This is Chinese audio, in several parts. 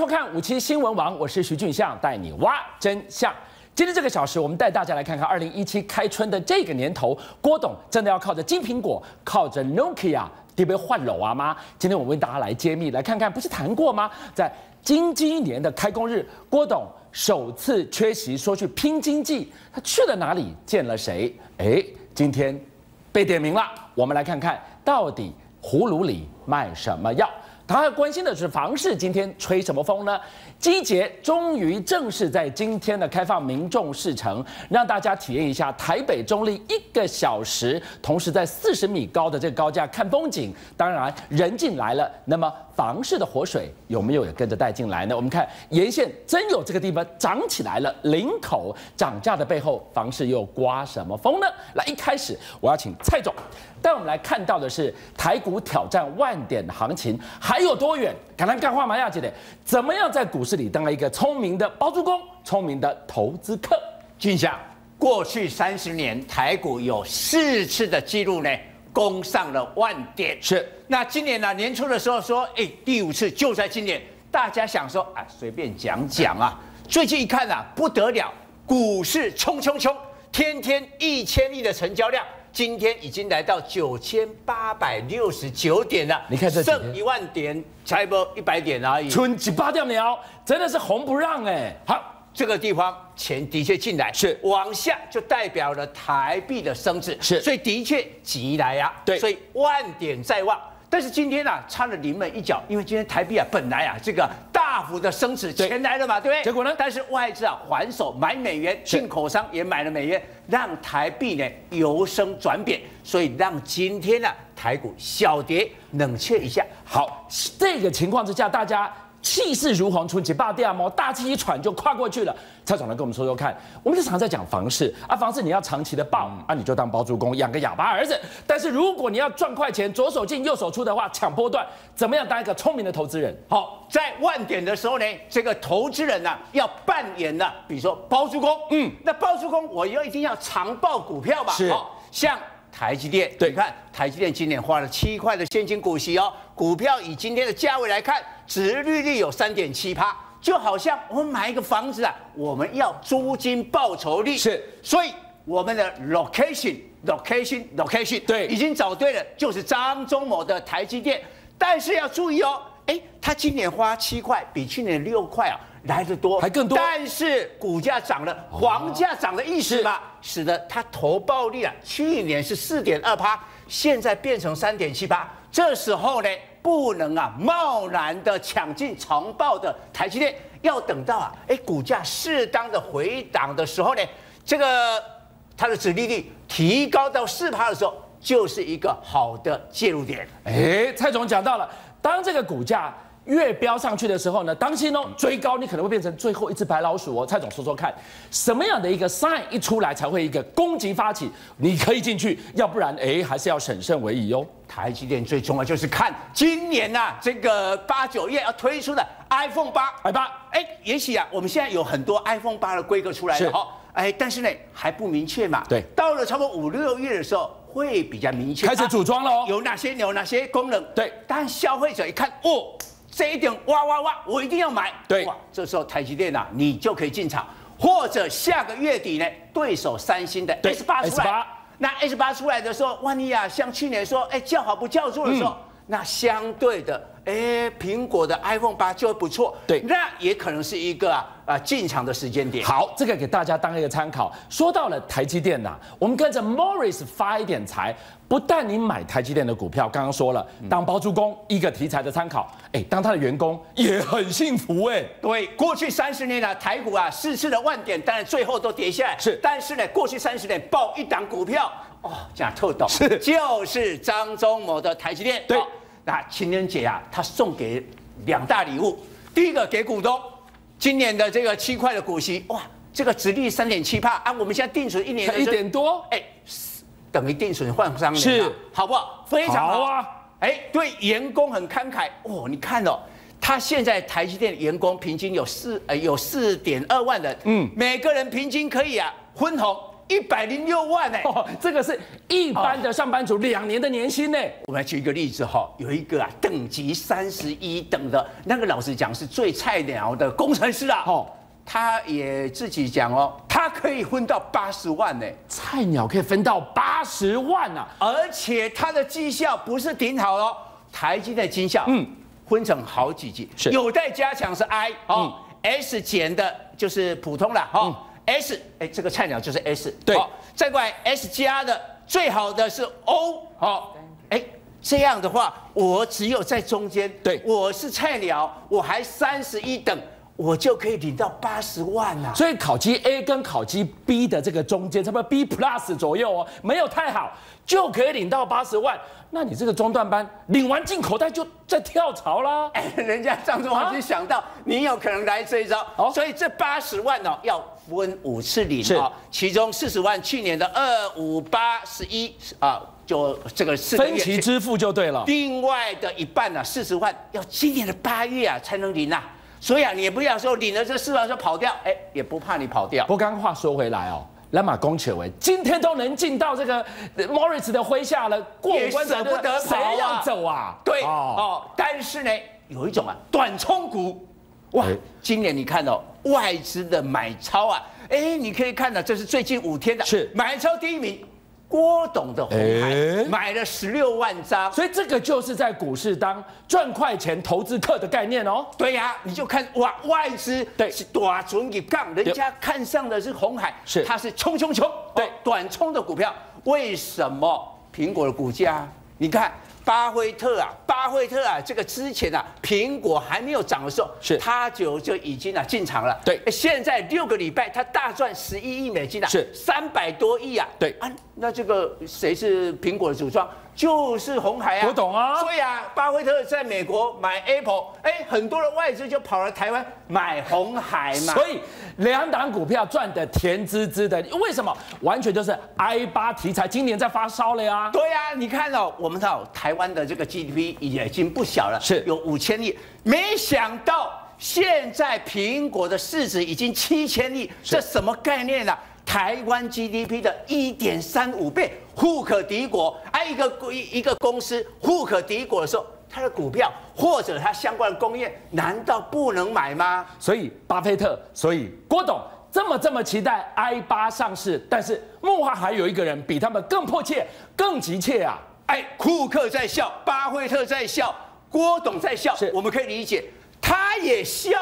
收看五期新闻网，我是徐俊相，带你挖真相。今天这个小时，我们带大家来看看二零一七开春的这个年头，郭董真的要靠着金苹果，靠着 Nokia 会不会换楼啊吗？今天我为大家来揭秘，来看看不是谈过吗？在金鸡年的开工日，郭董首次缺席，说去拼经济，他去了哪里，见了谁？哎，今天被点名了，我们来看看到底葫芦里卖什么药。他关心的是房市今天吹什么风呢？机捷终于正式在今天的开放民众试乘，让大家体验一下台北中立一个小时，同时在四十米高的这个高架看风景。当然人进来了，那么房市的活水有没有也跟着带进来呢？我们看沿线真有这个地方涨起来了，林口涨价的背后，房市又刮什么风呢？来，一开始我要请蔡总。带我们来看到的是台股挑战万点的行情还有多远？看看干话嘛，亚姐的，怎么样在股市里当了一个聪明的包租公、聪明的投资客？俊祥，过去三十年台股有四次的记录呢，攻上了万点。是，那今年呢年初的时候说，哎，第五次就在今年。大家想说啊，随便讲讲啊。最近一看啊，不得了，股市冲冲冲，天天一千亿的成交量。今天已经来到九千八百六十九点了，你看这剩一万点，才不一百点而已。春几八掉苗，真的是红不让哎。好，这个地方钱的确进来，是往下就代表了台币的升值，是，所以的确急来呀。对，所以万点在望。但是今天呢，差了临门一脚，因为今天台币啊，本来啊，这个大幅的升值，钱来了嘛，对不对？结果呢？但是外资啊，还手买美元，进口商也买了美元，让台币呢由升转贬，所以让今天呢台股小跌冷却一下。好，这个情况之下，大家。气势如虹，春起霸掉毛，大气一喘就跨过去了。蔡总来跟我们说说看，我们就常在讲房市啊，房市你要长期的抱啊，你就当包租公养个哑巴儿子。但是如果你要赚快钱，左手进右手出的话，抢波段，怎么样当一个聪明的投资人？好，在万点的时候呢，这个投资人呢要扮演的，比如说包租公，嗯，那包租公我要一定要长报股票吧？是，像。台积电，对，你看台积电今年花了七块的现金股息哦，股票以今天的价位来看，值利率有三点七趴，就好像我们买一个房子啊，我们要租金报酬率。是，所以我们的 location location location 对，已经找对了，就是张忠谋的台积电，但是要注意哦，哎，他今年花七块，比去年六块啊。来的多，还更多，但是股价涨了，房价涨的意思嘛，使得它投报率啊，去年是四点二趴，现在变成三点七八。这时候呢，不能啊贸然的抢进长报的台积电，要等到啊，哎股价适当的回档的时候呢，这个它的指利率提高到四趴的时候，就是一个好的介入点。哎，蔡总讲到了，当这个股价。越飙上去的时候呢，当心哦，追高你可能会变成最后一只白老鼠哦。蔡总说说看，什么样的一个 sign 一出来才会一个攻击发起？你可以进去，要不然哎，还是要审慎为宜哦。台积电最重要就是看今年呐，这个八九月要推出的 iPhone 八，i 八，哎，也许啊，我们现在有很多 iPhone 八的规格出来了哈，哎，但是呢还不明确嘛。对，到了差不多五六月的时候会比较明确，开始组装了哦，有哪些有哪些功能？对，但消费者一看哦。这一点哇哇哇，我一定要买。对，这时候台积电呐，你就可以进场，或者下个月底呢，对手三星的 S 八出来，那 S 八出来的时候，万一啊，像去年说，哎，叫好不叫座的时候，那相对的。哎，苹果的 iPhone 八就不错，对，那也可能是一个啊啊进场的时间点。好，这个给大家当一个参考。说到了台积电呐，我们跟着 Morris 发一点财，不但你买台积电的股票，刚刚说了当包租公一个题材的参考，哎，当他的员工也很幸福哎。对，过去三十年呢，台股啊四次的万点，当然最后都跌下来。是，但是呢，过去三十年报一档股票哦，样透懂，是，就是张忠谋的台积电。对。那情人节啊，他送给两大礼物。第一个给股东，今年的这个七块的股息，哇，这个殖利三点七帕啊，我们现在定存一年一点多，哎，等于定损换三年，是好不好？非常好啊！哎，对员工很慷慨哦。你看哦，他现在台积电员工平均有四呃有四点二万人，嗯，每个人平均可以啊分红一百零六万呢。哦，这个是一般的上班族两年的年薪呢。我们来举一个例子哈，有一个啊等级三十一等的那个，老实讲是最菜鸟的工程师啊。哦，他也自己讲哦，他可以分到八十万呢。菜鸟可以分到八十万啊，而且他的绩效不是顶好哦，台积的绩效嗯。分成好几级，是。有待加强是 I 哦，S 减的就是普通了哈。S 哎，这个菜鸟就是 S，对，再过来 S 加的最好的是 O，好，哎，这样的话我只有在中间，对，我是菜鸟，我还三十一等，我就可以领到八十万呐。所以考级 A 跟考级 B 的这个中间，差不多 B plus 左右哦，没有太好，就可以领到八十万。那你这个中段班领完进口袋就在跳槽啦！哎，人家张忠华就想到你有可能来这一招，所以这八十万哦要分五次领啊，其中四十万去年的二五八十一啊，就这个四分期支付就对了。另外的一半呢，四十万要今年的八月啊才能领啊，所以啊，你也不要说领了这四万就跑掉，哎，也不怕你跑掉。不过刚刚话说回来哦。来马公且为，今天都能进到这个 Morris 的麾下了，过关舍不得谁要走啊？对哦，但是呢，有一种啊，短冲股，哇，今年你看到外资的买超啊，哎，你可以看到这是最近五天的，是买超第一名。郭董的红海买了十六万张，所以这个就是在股市当赚快钱投资客的概念哦。对呀，你就看哇，外资对是短存一杠，人家看上的是红海，是它是冲冲冲，对短冲的股票，为什么苹果的股价？你看。巴菲特啊，巴菲特啊，这个之前啊，苹果还没有涨的时候，是他就就已经啊进场了。对，现在六个礼拜他大赚十一亿美金啊，是三百多亿啊。对啊，那这个谁是苹果的主创？就是红海啊，我懂啊。所以啊，巴菲特在美国买 Apple，哎，很多的外资就跑来台湾买红海嘛。所以两档股票赚的甜滋滋的，为什么？完全就是 i 八题材，今年在发烧了呀。对呀，你看哦，我们到台湾的这个 GDP 已经不小了，是有五千亿。没想到现在苹果的市值已经七千亿，这什么概念呢？台湾 GDP 的一点三五倍，富可敌国。还有一个一一个公司富可敌国的时候，它的股票或者它相关的工业，难道不能买吗？所以巴菲特，所以郭董这么这么期待 i 八上市，但是幕后还有一个人比他们更迫切、更急切啊！哎，库克在笑，巴菲特在笑，郭董在笑，我们可以理解，他也笑，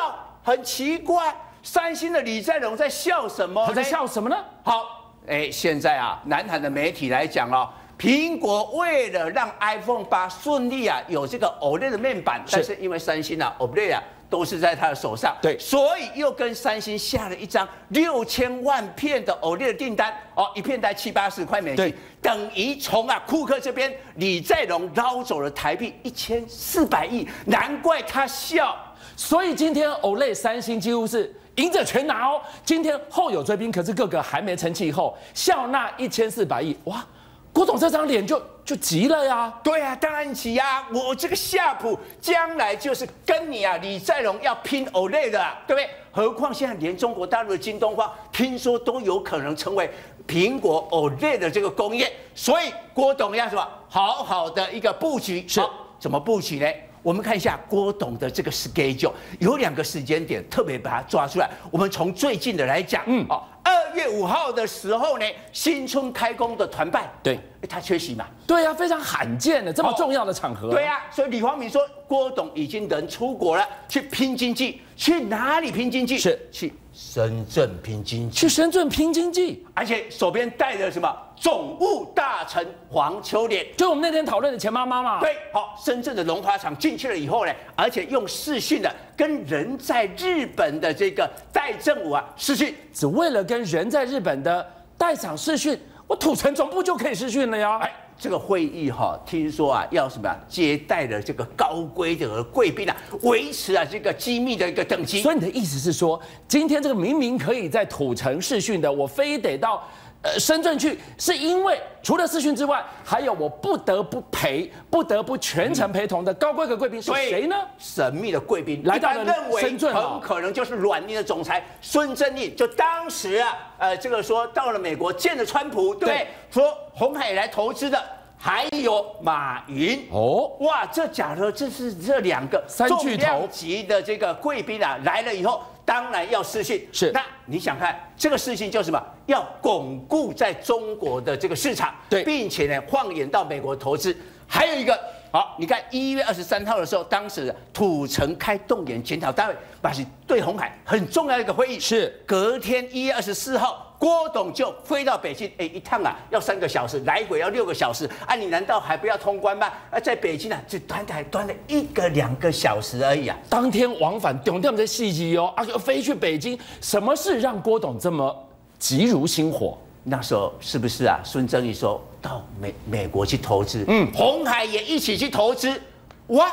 很奇怪。三星的李在镕在笑什么？他在笑什么呢？好，哎，现在啊，南韩的媒体来讲哦，苹果为了让 iPhone 八顺利啊有这个 OLED 的面板，但是因为三星啊 OLED 啊都是在他的手上，对，所以又跟三星下了一张六千万片的 OLED 的订单，哦，一片才七八十块美金，等于从啊库克这边李在镕捞走了台币一千四百亿，难怪他笑。所以今天 OLED 三星几乎是。赢者全拿哦！今天后有追兵，可是个个还没成气候，笑纳一千四百亿哇！郭总这张脸就就急了呀！对啊，当然急呀！我这个夏普将来就是跟你啊李在镕要拼 o l 的，对不对？何况现在连中国大陆的京东方听说都有可能成为苹果 o l 的这个工业，所以郭董要什么？好好的一个布局，是怎么布局呢？我们看一下郭董的这个 schedule，有两个时间点特别把它抓出来。我们从最近的来讲，嗯，哦，二月五号的时候呢，新春开工的团拜，对，哎，他缺席嘛？对呀，非常罕见的这么重要的场合。对呀，所以李黄明说，郭董已经能出国了，去拼经济，去哪里拼经济？是去。深圳拼经济，去深圳拼经济，而且手边带着什么总务大臣黄秋莲，就我们那天讨论的钱妈妈嘛。对，好，深圳的龙华厂进去了以后呢，而且用视讯的跟人在日本的这个戴正武啊视讯，只为了跟人在日本的代厂视讯，我土城总部就可以视讯了呀。哎。这个会议哈，听说啊要什么接待的这个高规的贵宾啊，维持啊这个机密的一个等级。所以你的意思是说，今天这个明明可以在土城试训的，我非得到呃深圳去，是因为除了视讯之外，还有我不得不陪、不得不全程陪同的高规格贵宾是谁呢？神秘的贵宾来到了认为深圳哦很可能就是软硬的总裁孙正义。就当时啊，呃，这个说到了美国见了川普，对？说红海来投资的。还有马云哦，哇，这假如这是这两个三巨头重量级的这个贵宾啊来了以后，当然要失信。是那你想看这个事情叫什么？要巩固在中国的这个市场，对并且呢放眼到美国投资。还有一个好，你看一月二十三号的时候，当时土城开动员检讨大会，那是对红海很重要的一个会议。是隔天一月二十四号。郭董就飞到北京，哎，一趟啊要三个小时，来回要六个小时，啊，你难道还不要通关吗？啊，在北京啊，只短短短了一个两个小时而已啊。当天往返，丢掉我们的细节哦，啊，飞去北京，什么事让郭董这么急如星火？那时候是不是啊？孙正义说到美美国去投资，嗯，红海也一起去投资，哇，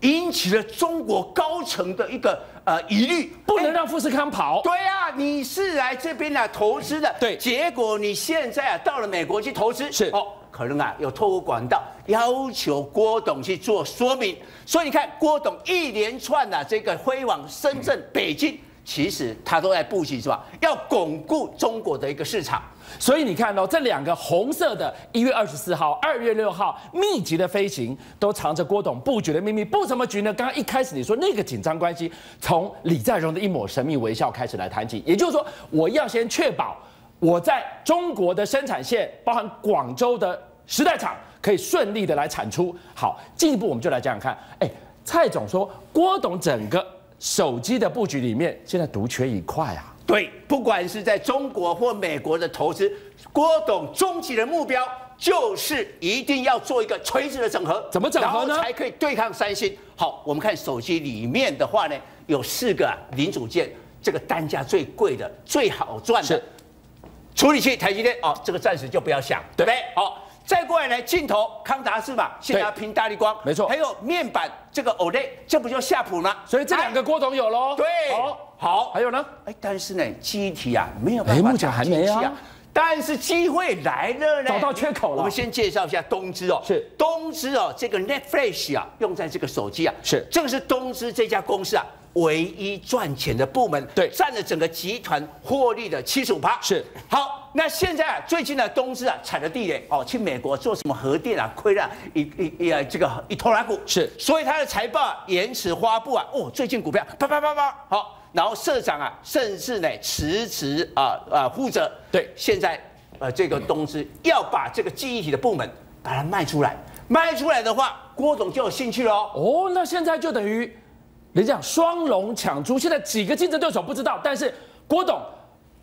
引起了中国高层的一个呃疑虑，不能让富士康跑。对啊，你是来这边来投资的，对，结果你现在啊到了美国去投资，是。哦，可能啊有透过管道要求郭董去做说明，所以你看郭董一连串的这个飞往深圳、北京，其实他都在布局是吧？要巩固中国的一个市场。所以你看到这两个红色的，一月二十四号、二月六号密集的飞行，都藏着郭董布局的秘密。布什么局呢？刚刚一开始你说那个紧张关系，从李在镕的一抹神秘微笑开始来谈起。也就是说，我要先确保我在中国的生产线，包含广州的时代厂，可以顺利的来产出。好，进一步我们就来讲讲看。哎，蔡总说，郭董整个手机的布局里面，现在独缺一块啊。对，不管是在中国或美国的投资，郭董终极的目标就是一定要做一个垂直的整合，怎么整合呢？才可以对抗三星。好，我们看手机里面的话呢，有四个零组件，这个单价最贵的、最好赚的处理器，台积电哦，这个暂时就不要想，对不对？好。再过来呢，镜头康达仕嘛，现在要拼大力光，没错。还有面板这个 OLED，这不就夏普吗？所以这两个郭总有喽。对，好，好，还有呢？哎，但是呢，机体啊没有办法。目前还没啊。但是机会来了呢，找到缺口了。我们先介绍一下东芝哦，是。东芝哦，这个 Netflix 啊，用在这个手机啊，是。这个是东芝这家公司啊。唯一赚钱的部门，对，占了整个集团获利的七十五趴。是。好，那现在啊，最近呢，东芝啊踩了地雷。哦，去美国做什么核电啊，亏了一一一这个一头拉股。是，所以它的财报延迟发布啊，哦，最近股票啪啪啪啪。好，然后社长啊，甚至呢辞职啊啊负责。对，现在呃这个东芝要把这个记忆体的部门把它卖出来，卖出来的话，郭总就有兴趣喽。哦，那现在就等于。人家双龙抢珠，现在几个竞争对手不知道，但是郭董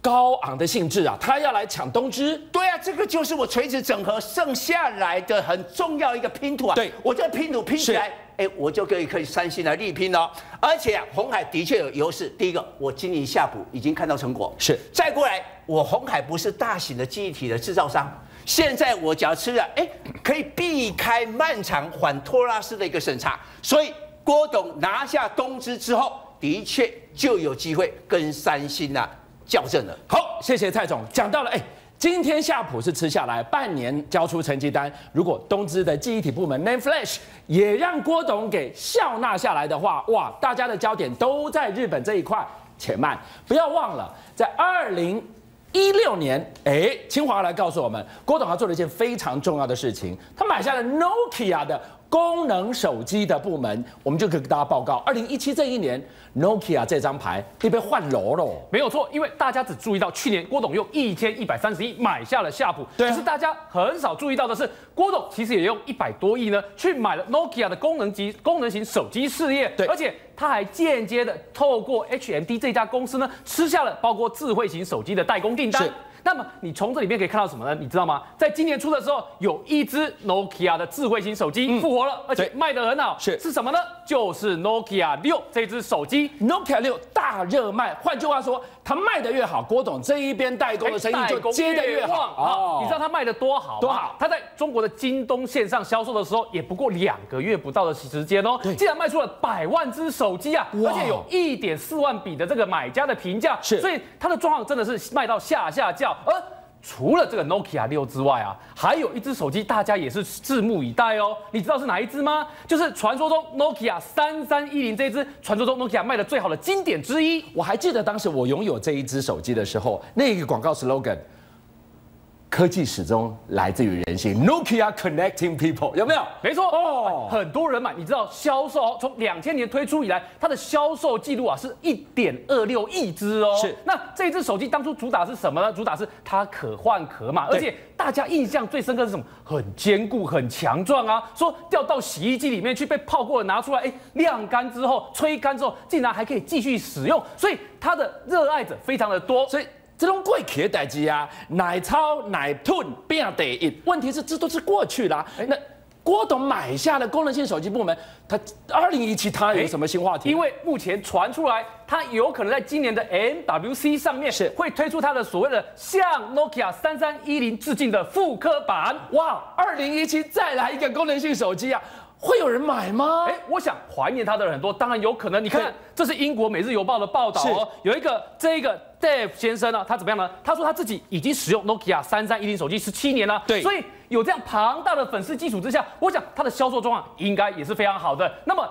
高昂的兴致啊，他要来抢东芝。对啊，这个就是我垂直整合剩下来的很重要一个拼图啊。对，我这个拼图拼起来，哎，我就可以可以三星来力拼了。而且啊，红海的确有优势。第一个，我经营夏普已经看到成果。是。再过来，我红海不是大型的记忆体的制造商，现在我只要吃了，哎，可以避开漫长缓托拉斯的一个审查，所以。郭董拿下东芝之后，的确就有机会跟三星啊较正了。好，谢谢蔡总讲到了。哎，今天夏普是吃下来，半年交出成绩单。如果东芝的记忆体部门 Name Flash 也让郭董给笑纳下来的话，哇，大家的焦点都在日本这一块。且慢，不要忘了，在二零一六年，哎，清华来告诉我们，郭董他做了一件非常重要的事情，他买下了 Nokia 的。功能手机的部门，我们就可以跟大家报告，二零一七这一年，Nokia 这张牌就被换楼了。没有错，因为大家只注意到去年郭董用一千一百三十亿买下了夏普，对。可是大家很少注意到的是，郭董其实也用一百多亿呢，去买了 Nokia 的功能机功能型手机事业，对。而且他还间接的透过 HMD 这家公司呢，吃下了包括智慧型手机的代工订单。那么你从这里面可以看到什么呢？你知道吗？在今年初的时候，有一只 Nokia 的智慧型手机复活了，而且卖得很好。是是什么呢？就是 Nokia 六这只手机，Nokia 六大热卖。换句话说，它卖的越好，郭董这一边代工的生意就接的越好。哦，你知道它卖的多好？多好？它在中国的京东线上销售的时候，也不过两个月不到的时间哦，竟然卖出了百万只手机啊！而且有一点四万笔的这个买家的评价，是，所以它的状况真的是卖到下下叫，而。除了这个 Nokia 六之外啊，还有一只手机，大家也是拭目以待哦。你知道是哪一只吗？就是传说中 Nokia 三三一零这一只，传说中 Nokia 卖的最好的经典之一。我还记得当时我拥有这一只手机的时候，那个广告 slogan。科技始终来自于人性，Nokia connecting people 有没有？没错哦，很多人买。你知道销售从两千年推出以来，它的销售记录啊是一点二六亿只哦。是。那这只手机当初主打是什么呢？主打是它可换壳嘛，而且大家印象最深刻是什么？很坚固、很强壮啊。说掉到洗衣机里面去被泡过的拿出来，哎，晾干之后、吹干之后，竟然还可以继续使用，所以它的热爱者非常的多。所以。这种贵客的代机啊，奶超奶吞变第一。问题是这都是过去啦。那郭董买下了功能性手机部门，他二零一七他有什么新话题？因为目前传出来，他有可能在今年的 MWC 上面是会推出他的所谓的向 Nokia 三三一零致敬的复刻版。哇，二零一七再来一个功能性手机啊！会有人买吗？哎，我想怀念他的人很多，当然有可能。你看，这是英国《每日邮报》的报道哦，有一个这一个 Dave 先生呢，他怎么样呢？他说他自己已经使用 Nokia 三三一零手机十七年了，对，所以有这样庞大的粉丝基础之下，我想他的销售状况应该也是非常好的。那么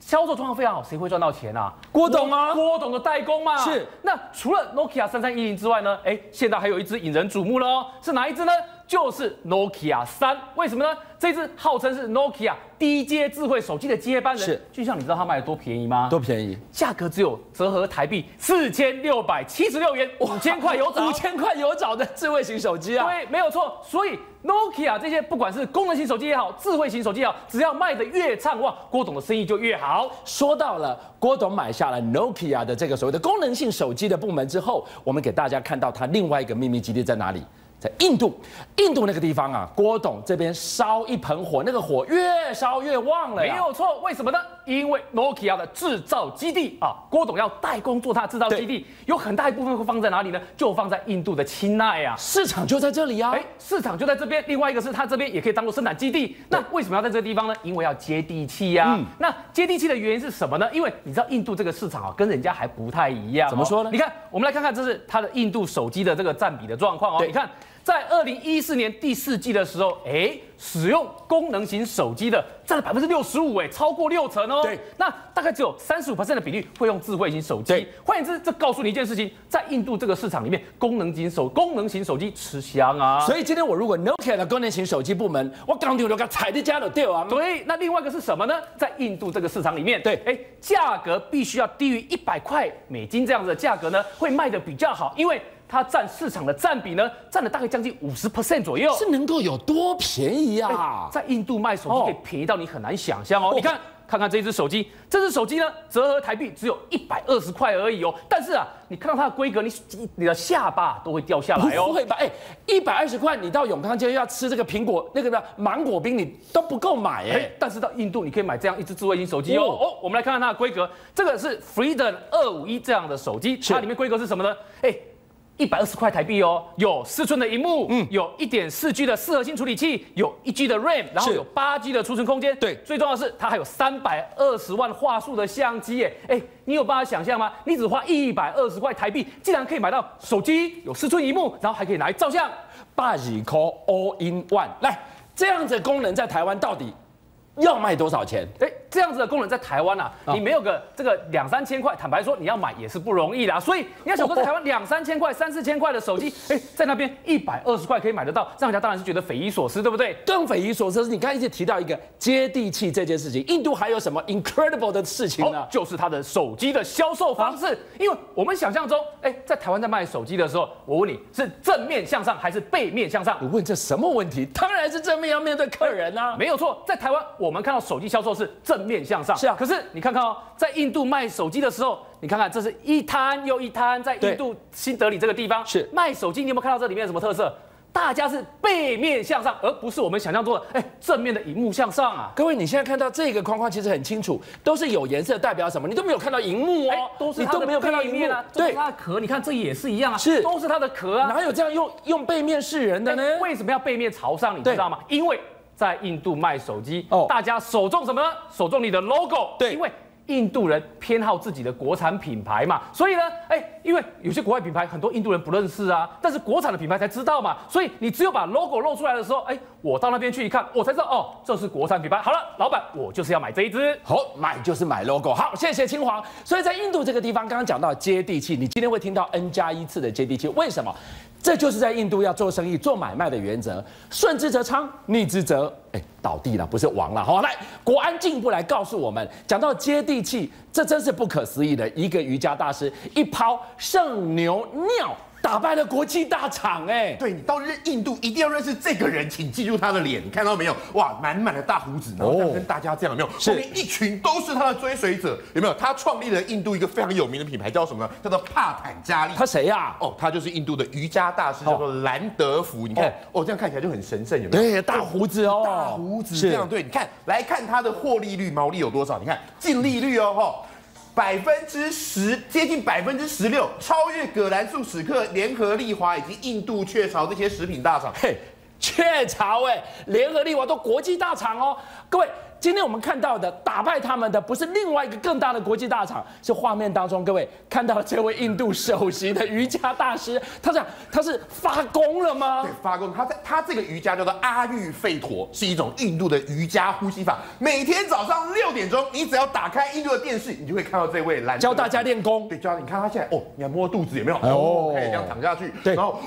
销售状况非常好，谁会赚到钱啊？郭董啊，郭董的代工嘛。是。那除了 Nokia 三三一零之外呢？哎，现在还有一只引人瞩目了哦，是哪一只呢？就是 Nokia 三，为什么呢？这只号称是 Nokia 低阶智慧手机的接班人。是，就像你知道它卖的多便宜吗？多便宜？价格只有折合台币四千六百七十六元，五千块有找，五千块有找的智慧型手机啊。对，没有错。所以 Nokia 这些不管是功能型手机也好，智慧型手机也好，只要卖的越畅旺，郭董的生意就越好。说到了郭董买下了 Nokia 的这个所谓的功能性手机的部门之后，我们给大家看到它另外一个秘密基地在哪里？在印度，印度那个地方啊，郭董这边烧一盆火，那个火越烧越旺了没有错，为什么呢？因为 Nokia 的制造基地啊，郭董要代工做它制造基地，有很大一部分会放在哪里呢？就放在印度的钦奈啊，市场就在这里啊。哎，市场就在这边。另外一个是它这边也可以当做生产基地。那为什么要在这个地方呢？因为要接地气呀。那接地气的原因是什么呢？因为你知道印度这个市场啊，跟人家还不太一样。怎么说呢？你看，我们来看看这是它的印度手机的这个占比的状况哦。你看。在二零一四年第四季的时候，哎，使用功能型手机的占了百分之六十五，哎，超过六成哦。对，那大概只有三十五的比例会用智慧型手机。换言之，这告诉你一件事情，在印度这个市场里面，功能型手功能型手机吃香啊。所以今天我如果 Nokia 的功能型手机部门，我刚丢了个踩的家都掉啊。对，那另外一个是什么呢？在印度这个市场里面，对，哎，价格必须要低于一百块美金这样子的价格呢，会卖的比较好，因为。它占市场的占比呢，占了大概将近五十 percent 左右，是能够有多便宜啊？在印度卖手机可以便宜到你很难想象哦。你看，看看这只手机，这只手机呢，折合台币只有一百二十块而已哦。但是啊，你看到它的规格，你你的下巴都会掉下来哦。不会吧？哎，一百二十块，你到永康街要吃这个苹果那个呢芒果冰，你都不够买哎。但是到印度，你可以买这样一只智慧型手机哦。哦，我们来看看它的规格，这个是 Freedom 二五一这样的手机，它里面规格是什么呢？哎。一百二十块台币哦，有四寸的荧幕，嗯，有一点四 G 的四核心处理器，有一 G 的 RAM，然后有八 G 的储存空间。对，最重要的是它还有三百二十万画素的相机耶！哎，你有办法想象吗？你只花一百二十块台币，竟然可以买到手机，有四寸荧幕，然后还可以拿来照相，八 G call All in One。来，这样子功能在台湾到底？要卖多少钱？哎，这样子的功能在台湾啊，你没有个这个两三千块，坦白说你要买也是不容易的。所以你要想说在台湾两三千块、三四千块的手机，哎，在那边一百二十块可以买得到，让人家当然是觉得匪夷所思，对不对？更匪夷所思是你刚才一直提到一个接地气这件事情，印度还有什么 incredible 的事情呢？就是它的手机的销售方式。因为我们想象中，哎，在台湾在卖手机的时候，我问你是正面向上还是背面向上？你问这什么问题？当然是正面要面对客人啊，没有错，在台湾。我们看到手机销售是正面向上，是啊。可是你看看哦，在印度卖手机的时候，你看看这是一摊又一摊，在印度新德里这个地方是卖手机。你有没有看到这里面有什么特色？大家是背面向上，而不是我们想象中的哎正面的荧幕向上啊。各位，你现在看到这个框框其实很清楚，都是有颜色，代表什么？你都没有看到荧幕哦，都是它的背面啊。对，它的壳，你看这也是一样啊，是都是它的壳啊。哪有这样用用背面示人的呢？为什么要背面朝上？你知道吗？因为。在印度卖手机，哦，大家手中什么呢？手中你的 logo，对，因为印度人偏好自己的国产品牌嘛，所以呢，哎，因为有些国外品牌很多印度人不认识啊，但是国产的品牌才知道嘛，所以你只有把 logo 露出来的时候，哎，我到那边去一看，我才知道哦，这是国产品牌。好了，老板，我就是要买这一支。好，买就是买 logo。好，谢谢青黄。所以在印度这个地方，刚刚讲到接地气，你今天会听到 N 加一次的接地气，为什么？这就是在印度要做生意、做买卖的原则，顺之则昌，逆之则哎倒地了，不是亡了。好，来，国安进一步来告诉我们，讲到接地气，这真是不可思议的一个瑜伽大师，一泡圣牛尿。打败了国际大厂，哎，对你到认印度一定要认识这个人，请记住他的脸，你看到没有？哇，满满的大胡子，然后跟大家这样，有没有？后面一群都是他的追随者，有没有？他创立了印度一个非常有名的品牌，叫什么呢？叫做帕坦加利。他谁呀？哦，他就是印度的瑜伽大师，叫做兰德福。你看，哦，这样看起来就很神圣，有没有？对，大胡子哦，大胡子这样。对，你看，来看他的获利率、毛利有多少？你看净利率哦，哈。百分之十，接近百分之十六，超越葛兰素史克、联合利华以及印度雀巢这些食品大厂。嘿，雀巢哎，联合利华都国际大厂哦，各位。今天我们看到的打败他们的不是另外一个更大的国际大厂，是画面当中各位看到这位印度首席的瑜伽大师，他讲他是发功了吗？对，发功。他在他这个瑜伽叫做阿育吠陀，是一种印度的瑜伽呼吸法。每天早上六点钟，你只要打开印度的电视，你就会看到这位来教大家练功。对，教你看他现在哦，你看摸肚子有没有？哦，可以这样躺下去。对，然后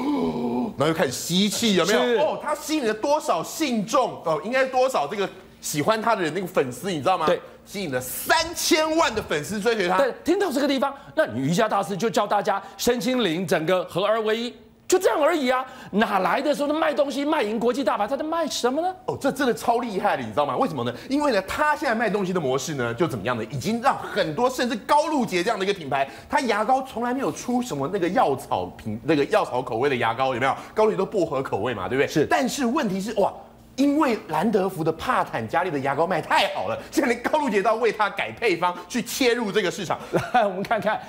然后又开始吸气，有没有？哦，他吸引了多少信众？哦，应该多少这个？喜欢他的人，那个粉丝，你知道吗？对，吸引了三千万的粉丝追随他。对，听到这个地方，那你瑜伽大师就教大家身心灵整个合而为一，就这样而已啊！哪来的说卖东西卖赢国际大牌？他在卖什么呢？哦，这真的超厉害的，你知道吗？为什么呢？因为呢，他现在卖东西的模式呢，就怎么样呢？已经让很多甚至高露洁这样的一个品牌，他牙膏从来没有出什么那个药草品，那个药草口味的牙膏有没有？高露洁都薄荷口味嘛，对不对？是。但是问题是，哇！因为兰德福的帕坦加利的牙膏卖太好了，现在连高露洁都要为它改配方去切入这个市场。来，我们看看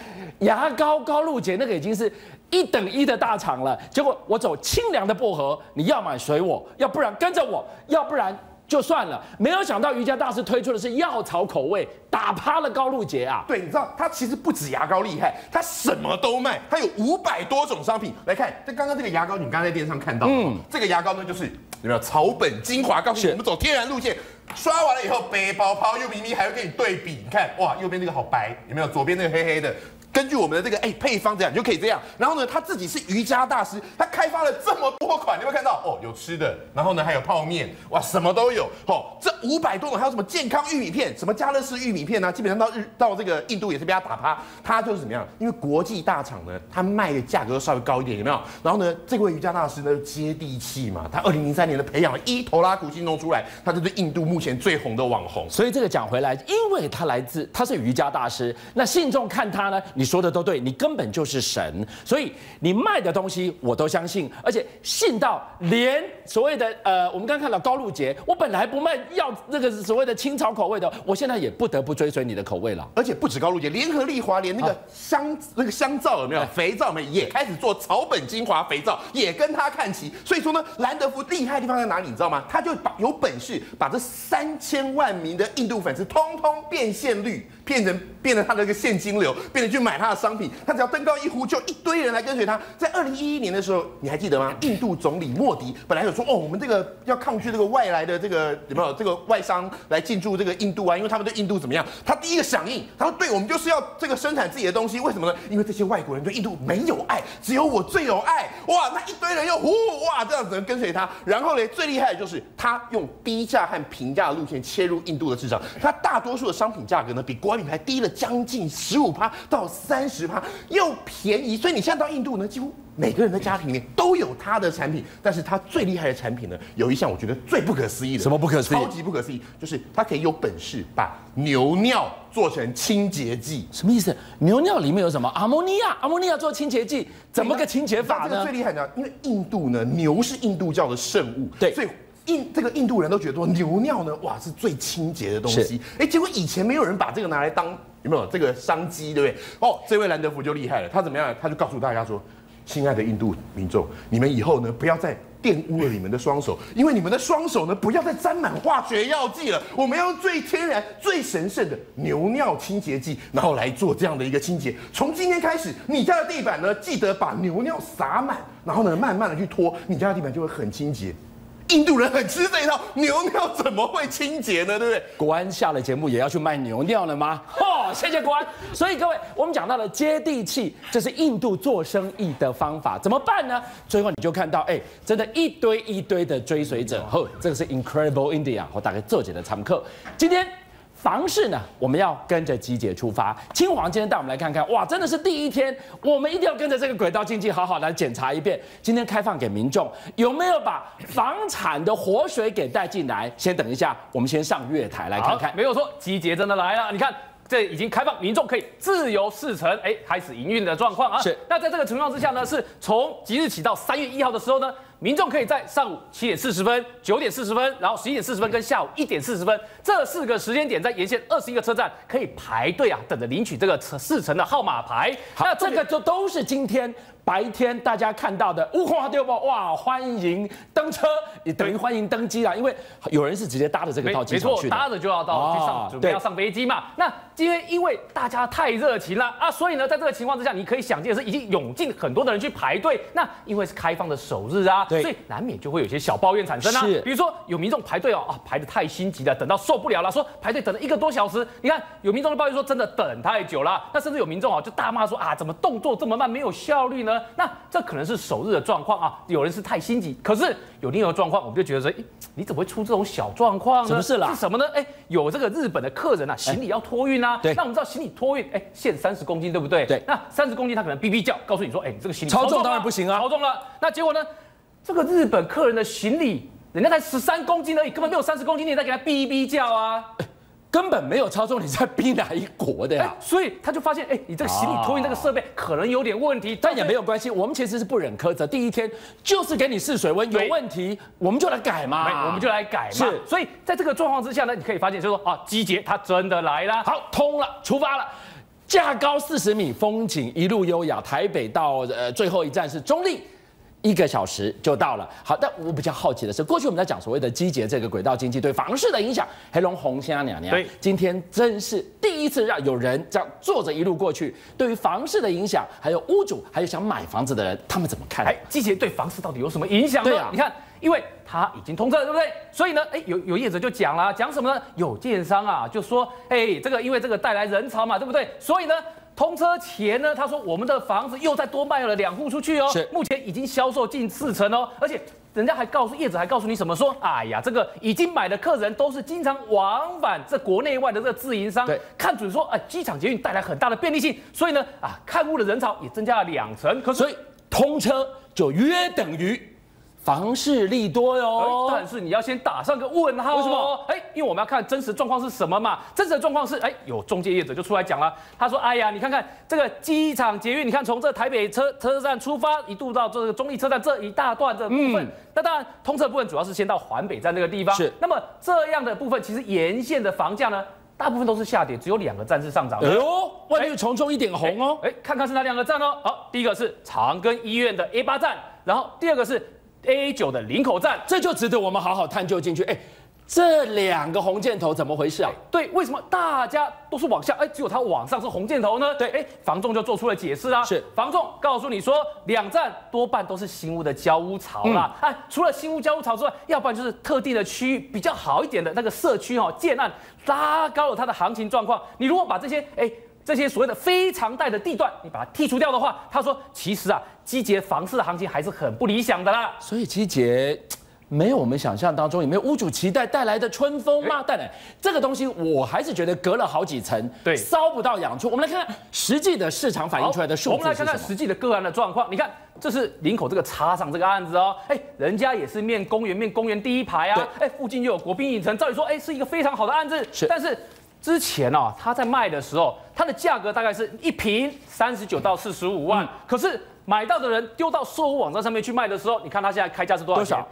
牙膏高露洁那个已经是一等一的大厂了。结果我走清凉的薄荷，你要买随我，要不然跟着我，要不然就算了。没有想到瑜伽大师推出的是药草口味，打趴了高露洁啊！对，你知道它其实不止牙膏厉害，它什么都卖，它有五百多种商品。来看，这刚刚这个牙膏，你刚刚在电视上看到，嗯，这个牙膏呢就是。有没有草本精华？告诉你，我们走天然路线，刷完了以后，背包泡又咪咪，还要跟你对比。你看，哇，右边那个好白，有没有？左边那个黑黑的。根据我们的这个哎配方这样，你就可以这样。然后呢，他自己是瑜伽大师，他开发了这么多款，你会看到哦，有吃的，然后呢还有泡面，哇，什么都有。哦，这五百多种，还有什么健康玉米片，什么加乐士玉米片呢？基本上到日到这个印度也是被他打趴。他就是怎么样？因为国际大厂呢，他卖的价格稍微高一点，有没有？然后呢，这位瑜伽大师呢接地气嘛，他二零零三年的培养了一头拉苦心弄出来，他就是印度目前最红的网红。所以这个讲回来，因为他来自他是瑜伽大师，那信众看他呢？你说的都对，你根本就是神，所以你卖的东西我都相信，而且信到连所谓的呃，我们刚刚看到高露洁，我本来不卖要那个所谓的清草口味的，我现在也不得不追随你的口味了。而且不止高露洁，联合利华连那个香那个香皂有没有？肥皂没也开始做草本精华肥皂，也跟他看齐。所以说呢，兰德福厉害的地方在哪里？你知道吗？他就把有本事把这三千万名的印度粉丝通通变现率。变成变成他的一个现金流，变成去买他的商品。他只要登高一呼，就一堆人来跟随他。在二零一一年的时候，你还记得吗？印度总理莫迪本来有说，哦，我们这个要抗拒这个外来的这个有没有这个外商来进驻这个印度啊？因为他们对印度怎么样？他第一个响应，他说，对我们就是要这个生产自己的东西。为什么呢？因为这些外国人对印度没有爱，只有我最有爱。哇，那一堆人又呼哇这样子跟随他。然后呢，最厉害的就是他用低价和平价的路线切入印度的市场。他大多数的商品价格呢，比国外。品牌低了将近十五趴到三十趴，又便宜，所以你现在到印度呢，几乎每个人的家庭里面都有它的产品。但是它最厉害的产品呢，有一项我觉得最不可思议的，什么不可思议？超级不可思议，就是它可以有本事把牛尿做成清洁剂。什么意思？牛尿里面有什么？阿莫尼亚，阿莫尼亚做清洁剂，怎么个清洁法呢？这个最厉害的，因为印度呢，牛是印度教的圣物，对，所以。印这个印度人都觉得说牛尿呢，哇，是最清洁的东西。哎，结果以前没有人把这个拿来当有没有这个商机，对不对？哦，这位兰德福就厉害了，他怎么样？他就告诉大家说，亲爱的印度民众，你们以后呢不要再玷污了你们的双手，因为你们的双手呢，不要再沾满化学药剂了，我们要用最天然、最神圣的牛尿清洁剂，然后来做这样的一个清洁。从今天开始，你家的地板呢，记得把牛尿洒满，然后呢，慢慢的去拖，你家的地板就会很清洁。印度人很吃这一套，牛尿怎么会清洁呢？对不对？国安下了节目也要去卖牛尿了吗？哦，谢谢国安。所以各位，我们讲到了接地气，这是印度做生意的方法，怎么办呢？最后你就看到，哎，真的一堆一堆的追随者。哦，这个是 Incredible India，我大概这节的常客。今天。房市呢，我们要跟着集结出发。青黄今天带我们来看看，哇，真的是第一天，我们一定要跟着这个轨道经济好好来检查一遍。今天开放给民众，有没有把房产的活水给带进来？先等一下，我们先上月台来看看。没有错，集结真的来了。你看，这已经开放，民众可以自由试乘，哎，开始营运的状况啊。是。那在这个情况之下呢，是从即日起到三月一号的时候呢。民众可以在上午七点四十分、九点四十分，然后十一点四十分跟下午一点四十分这四个时间点，在沿线二十一个车站可以排队啊，等着领取这个四乘的号码牌。那这个就都是今天。白天大家看到的乌花丢包哇，欢迎登车，也等于欢迎登机啦。因为有人是直接搭着这个到机场去的，搭着就要到去上，准备要上飞机嘛。那今天因为大家太热情了啊，所以呢，在这个情况之下，你可以想见的是，已经涌进很多的人去排队。那因为是开放的首日啊，所以难免就会有些小抱怨产生啊。是，比如说有民众排队哦啊，排的太心急了，等到受不了了，说排队等了一个多小时。你看有民众的抱怨说，真的等太久了。那甚至有民众啊就大骂说啊，怎么动作这么慢，没有效率呢？那这可能是首日的状况啊，有人是太心急，可是有另一个状况，我们就觉得说，哎，你怎么会出这种小状况呢？什么事啦？是什么呢？哎，有这个日本的客人啊，行李要托运啊。对。那我们知道行李托运，哎，限三十公斤，对不对？对。那三十公斤，他可能哔哔叫，告诉你说，哎，你这个行李超重当然不行啊，超重了。那结果呢？这个日本客人的行李，人家才十三公斤而已，根本没有三十公斤，你在给他哔哔叫啊。根本没有操纵，你在逼哪一国的呀？所以他就发现，哎，你这个行李托运这个设备可能有点问题，但也没有关系。我们其实是不忍苛责，第一天就是给你试水温，有问题我们就来改嘛，我们就来改嘛。是，所以在这个状况之下呢，你可以发现，就是说啊，机捷它真的来了，好通了，出发了，架高四十米，风景一路优雅，台北到呃最后一站是中立。一个小时就到了。好，但我比较好奇的是，过去我们在讲所谓的机捷这个轨道经济对房市的影响，黑龙红香娘娘，对，今天真是第一次让有人这样坐着一路过去，对于房市的影响，还有屋主，还有想买房子的人，他们怎么看？哎，机捷对房市到底有什么影响呢？对啊，你看，因为它已经通车了，对不对？所以呢，哎，有有业者就讲了，讲什么呢？有建商啊，就说，哎，这个因为这个带来人潮嘛，对不对？所以呢。通车前呢，他说我们的房子又再多卖了两户出去哦，是目前已经销售近四成哦，而且人家还告诉业者还告诉你什么说，哎呀，这个已经买的客人都是经常往返这国内外的这个自营商，对，看准说，哎，机场捷运带来很大的便利性，所以呢，啊，看屋的人潮也增加了两成，可所以通车就约等于。房市利多哟，但是你要先打上个问号。为什么？哎，因为我们要看真实状况是什么嘛。真实的状况是，哎，有中介业者就出来讲了，他说，哎呀，你看看这个机场捷运，你看从这台北车车站出发，一度到这个中立车站这一大段这部分，那当然通车部分主要是先到环北站那个地方。是。那么这样的部分，其实沿线的房价呢，大部分都是下跌，只有两个站是上涨的。哎呦，万绿重重一点红哦。哎，看看是哪两个站哦。好，第一个是长庚医院的 A 八站，然后第二个是。A 九的林口站，这就值得我们好好探究进去。哎，这两个红箭头怎么回事啊？对，为什么大家都是往下，哎，只有它往上是红箭头呢？对，哎，房仲就做出了解释啦。是，房仲告诉你说，两站多半都是新屋的交屋潮啦。哎，除了新屋交屋潮之外，要不然就是特定的区域比较好一点的那个社区哦，建案拉高了它的行情状况。你如果把这些，哎。这些所谓的非常带的地段，你把它剔除掉的话，他说其实啊，基捷房市的行情还是很不理想的啦。所以基捷没有我们想象当中，也没有屋主期待带来的春风吗？带来这个东西，我还是觉得隔了好几层，对，烧不到痒处。我们来看看实际的市场反映出来的数字我们来看看实际的个案的状况。你看，这是林口这个插上这个案子哦，哎，人家也是面公园，面公园第一排啊，哎，附近又有国宾影城，照理说，哎，是一个非常好的案子，是，但是。之前哦，他在卖的时候，它的价格大概是一瓶三十九到四十五万。可是买到的人丢到售屋网站上面去卖的时候，你看他现在开价是多少钱？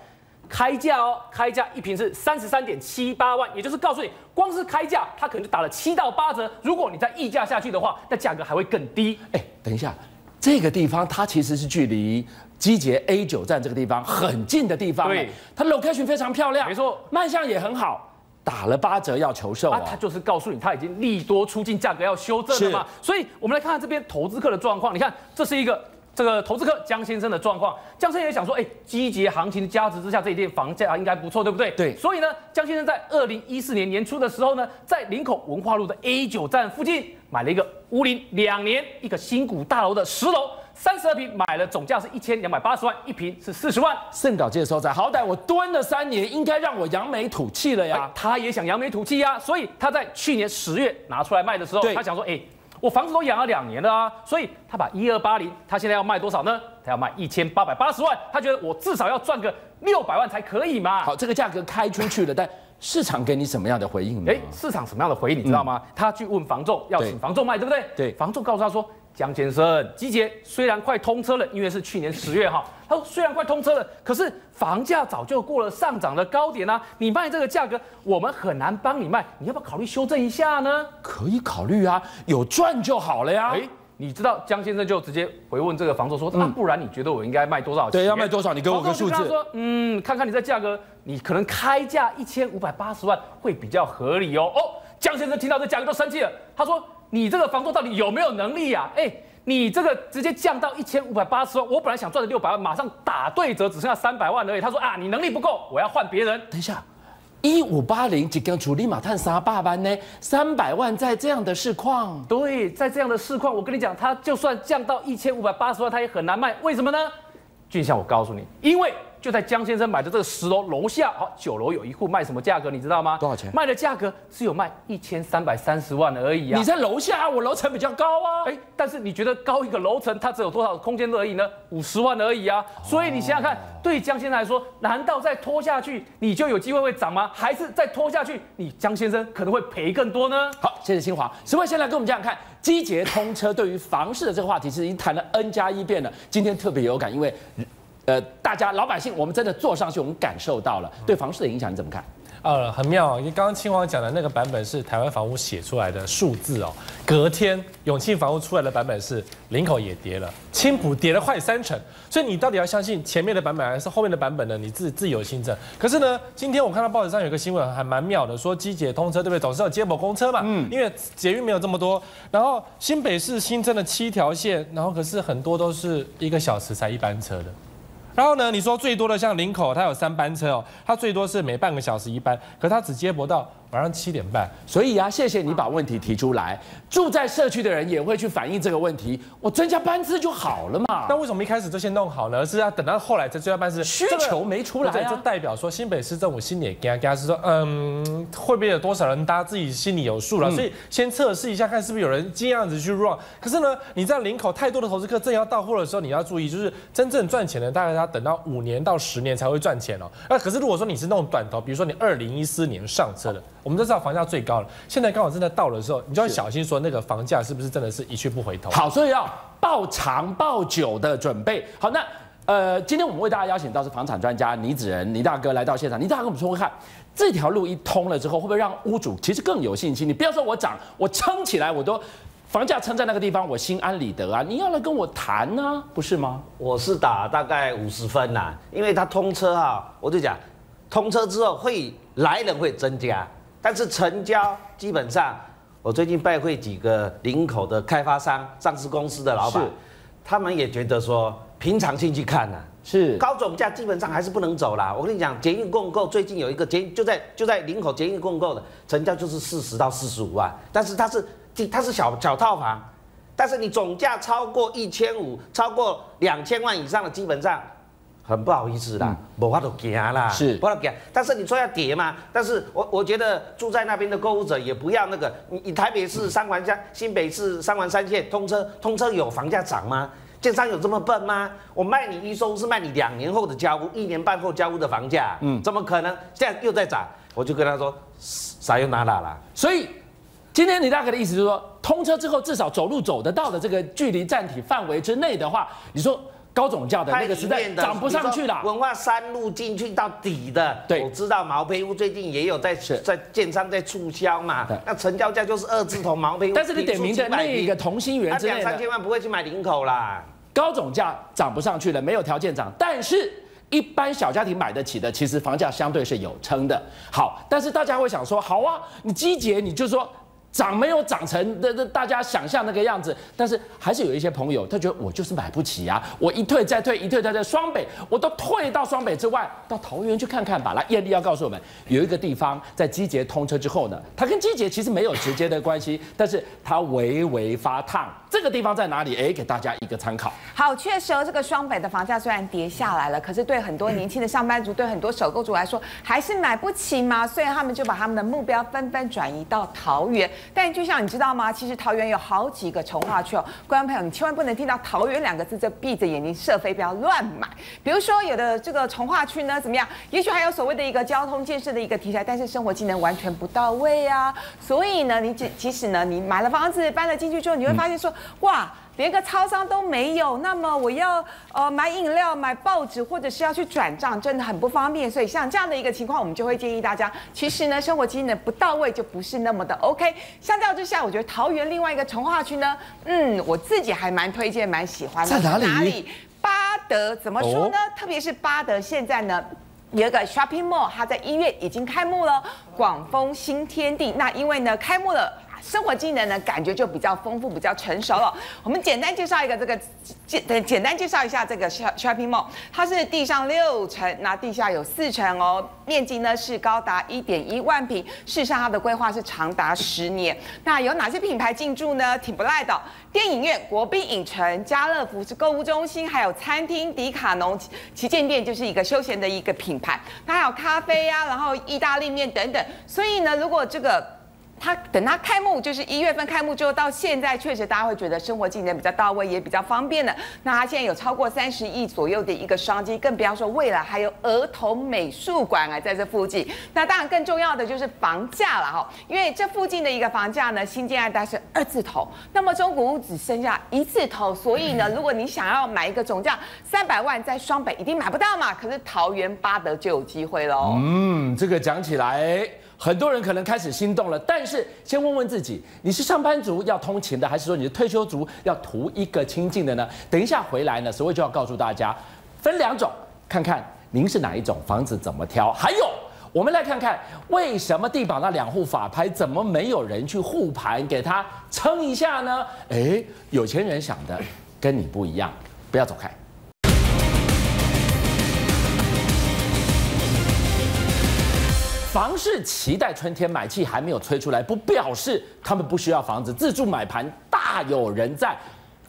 开价哦，开价一瓶是三十三点七八万，也就是告诉你，光是开价，他可能就打了七到八折。如果你再溢价下去的话，那价格还会更低。哎，等一下，这个地方它其实是距离机捷 A 九站这个地方很近的地方，对，它 location 非常漂亮，没错，卖相也很好，打了八折要求售啊，他就是告诉你他已经利多出尽，价格要修正了嘛，所以我们来看看这边投资客的状况，你看这是一个。这个投资客江先生的状况，江先生也想说，哎，积极行情的加持之下，这一店房价应该不错，对不对？对。所以呢，江先生在二零一四年年初的时候呢，在林口文化路的 A 九站附近买了一个屋龄两年、一个新股大楼的十楼三十二平，买了总价是一千两百八十万，一平是四十万。盛稿接收在，好歹我蹲了三年，应该让我扬眉吐气了呀。他也想扬眉吐气呀，所以他在去年十月拿出来卖的时候，他想说，哎。我房子都养了两年了啊，所以他把一二八零，他现在要卖多少呢？他要卖一千八百八十万，他觉得我至少要赚个六百万才可以嘛。好，这个价格开出去了，但市场给你什么样的回应呢？哎，市场什么样的回应你知道吗？他去问房仲，要请房仲卖，对不对？对，房仲告诉他说。江先生，集结虽然快通车了，因为是去年十月哈。他说虽然快通车了，可是房价早就过了上涨的高点啊，你卖这个价格，我们很难帮你卖，你要不要考虑修正一下呢？可以考虑啊，有赚就好了呀。哎，你知道江先生就直接回问这个房仲说，那不然你觉得我应该卖多少钱？对，要卖多少？你给我个数字。他说，嗯，看看你这价格，你可能开价一千五百八十万会比较合理哦。哦，江先生听到这价格都生气了，他说。你这个房东到底有没有能力呀？哎，你这个直接降到一千五百八十万，我本来想赚的六百万，马上打对折，只剩下三百万而已。他说啊，你能力不够，我要换别人。等一下，一五八零即将主力马探三八万呢？三百万在这样的市况，对，在这样的市况，我跟你讲，他就算降到一千五百八十万，他也很难卖。为什么呢？俊相，我告诉你，因为。就在江先生买的这个十楼楼下，好九楼有一户卖什么价格你知道吗？多少钱？卖的价格是有卖一千三百三十万而已啊！你在楼下，我楼层比较高啊。哎，但是你觉得高一个楼层，它只有多少空间而已呢？五十万而已啊！所以你想想看，对江先生来说，难道再拖下去你就有机会会涨吗？还是再拖下去，你江先生可能会赔更多呢？好，谢谢新华。十位先来跟我们讲讲看，机捷通车对于房市的这个话题，其实已经谈了 N 加一遍了。今天特别有感，因为。呃，大家老百姓，我们真的坐上去，我们感受到了对房市的影响，你怎么看？呃，很妙，因为刚刚青王讲的那个版本是台湾房屋写出来的数字哦。隔天永庆房屋出来的版本是林口也跌了，青浦跌了快三成。所以你到底要相信前面的版本还是后面的版本呢？你自自有心证。可是呢，今天我看到报纸上有个新闻还蛮妙的，说机捷通车对不对？总是要接驳公车嘛。嗯。因为捷运没有这么多，然后新北市新增了七条线，然后可是很多都是一个小时才一班车的。然后呢？你说最多的像林口，它有三班车哦，它最多是每半个小时一班，可它只接驳到。晚上七点半，所以啊，谢谢你把问题提出来。住在社区的人也会去反映这个问题，我增加班次就好了嘛。那为什么一开始就先弄好呢？是要等到后来再增加班次？需求没出来啊，就代表说新北市政府心里也嘎嘎，是说，嗯，会不会有多少人，大家自己心里有数了。所以先测试一下，看是不是有人这样子去 run。可是呢，你在林口太多的投资客正要到货的时候，你要注意，就是真正赚钱的，大概要等到五年到十年才会赚钱哦。那可是如果说你是那种短投，比如说你二零一四年上车的。我们都知道房价最高了，现在刚好真的到的时候，你就要小心说那个房价是不是真的是一去不回头。好，所以要抱长抱久的准备。好，那呃，今天我们为大家邀请到是房产专家倪子仁倪大哥来到现场，倪大哥跟我们说看，这条路一通了之后，会不会让屋主其实更有信心？你不要说我涨，我撑起来，我都房价撑在那个地方，我心安理得啊！你要来跟我谈呢，不是吗？我是打大概五十分呐，因为它通车啊，我就讲通车之后会来人会增加。但是成交基本上，我最近拜会几个林口的开发商、上市公司的老板，他们也觉得说，平常心去看呐，是高总价基本上还是不能走啦。我跟你讲，捷运共购最近有一个捷就在就在林口捷运共购的成交就是四十到四十五万，但是它是它是小小套房，但是你总价超过一千五、超过两千万以上的，基本上。很不好意思啦，无法都行啦，是不能行。但是你说要跌嘛？但是我我觉得住在那边的购物者也不要那个。你你台北市三环加新北市三环三线通车，通车有房价涨吗？建商有这么笨吗？我卖你一收是卖你两年后的交屋，一年半后交屋的房价，嗯，怎么可能？现在又在涨，我就跟他说，啥又拿哪啦？所以今天李大哥的意思就是说，通车之后至少走路走得到的这个距离站体范围之内的话，你说。高总价的那太个时代涨不上去了。文化三路进去到底的，对我知道毛坯屋最近也有在在建商在促销嘛，那成交价就是二字头毛坯屋，但是你点名的那个同心圆之类两三千万不会去买林口啦。高总价涨不上去了，没有条件涨，但是。一般小家庭买得起的，其实房价相对是有撑的。好，但是大家会想说，好啊，你季节你就说涨没有涨成的大家想象那个样子，但是还是有一些朋友他觉得我就是买不起啊，我一退再退，一退再退，双北我都退到双北之外，到桃园去看看吧。来，艳丽要告诉我们，有一个地方在机捷通车之后呢，它跟机捷其实没有直接的关系，但是它微微发烫。这个地方在哪里？哎，给大家一个参考。好，确实哦，这个双北的房价虽然跌下来了，可是对很多年轻的上班族、对很多首购族来说，还是买不起嘛，所以他们就把他们的目标纷纷转移到桃园。但就像你知道吗？其实桃园有好几个从化区哦，观众朋友，你千万不能听到桃园两个字就闭着眼睛射飞镖乱买。比如说有的这个从化区呢，怎么样？也许还有所谓的一个交通建设的一个题材，但是生活技能完全不到位啊。所以呢，你即即使呢，你买了房子搬了进去之后，你会发现说，哇。连个超商都没有，那么我要呃买饮料、买报纸，或者是要去转账，真的很不方便。所以像这样的一个情况，我们就会建议大家，其实呢，生活机能不到位就不是那么的 OK。相较之下，我觉得桃园另外一个从化区呢，嗯，我自己还蛮推荐、蛮喜欢的。在哪里哪里？巴德怎么说呢？特别是巴德现在呢。有一个 shopping mall，它在一月已经开幕了，广丰新天地。那因为呢开幕了。生活技能呢，感觉就比较丰富，比较成熟了。我们简单介绍一个这个简简单介绍一下这个 shopping mall，它是地上六层，那地下有四层哦，面积呢是高达一点一万平。事实上，它的规划是长达十年。那有哪些品牌进驻呢？挺不赖的，电影院、国宾影城、家乐福是购物中心，还有餐厅迪卡侬旗舰店就是一个休闲的一个品牌。它还有咖啡呀、然后意大利面等等。所以呢，如果这个它等他开幕，就是一月份开幕之后，到现在确实大家会觉得生活技能比较到位，也比较方便的。那他现在有超过三十亿左右的一个商机，更不要说未来还有儿童美术馆啊，在这附近。那当然更重要的就是房价了哈，因为这附近的一个房价呢，新建案大概是二字头，那么中古屋只剩下一字头，所以呢，如果你想要买一个总价三百万，在双北一定买不到嘛，可是桃园八德就有机会喽。嗯，这个讲起来，很多人可能开始心动了。但是先问问自己，你是上班族要通勤的，还是说你是退休族要图一个清静的呢？等一下回来呢，所以就要告诉大家，分两种，看看您是哪一种，房子怎么挑。还有，我们来看看为什么地保那两户法拍怎么没有人去护盘给他撑一下呢？哎，有钱人想的跟你不一样，不要走开。房市期待春天买气还没有吹出来，不表示他们不需要房子，自住买盘大有人在。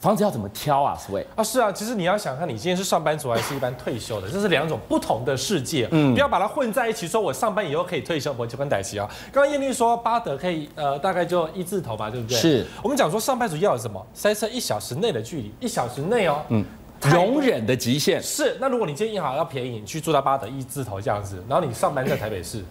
房子要怎么挑啊？所谓啊，是啊，其实你要想看，你今天是上班族还是一般退休的，这是两种不同的世界。嗯，不要把它混在一起，说我上班以后可以退休，我就跟歹奇啊。刚刚艳丽说巴德可以，呃，大概就一字头吧，对不对？是。我们讲说上班族要有什么？塞车一小时内的距离，一小时内哦。嗯。容忍的极限是。那如果你今天银行要便宜，你去住到巴德一字头这样子，然后你上班在台北市。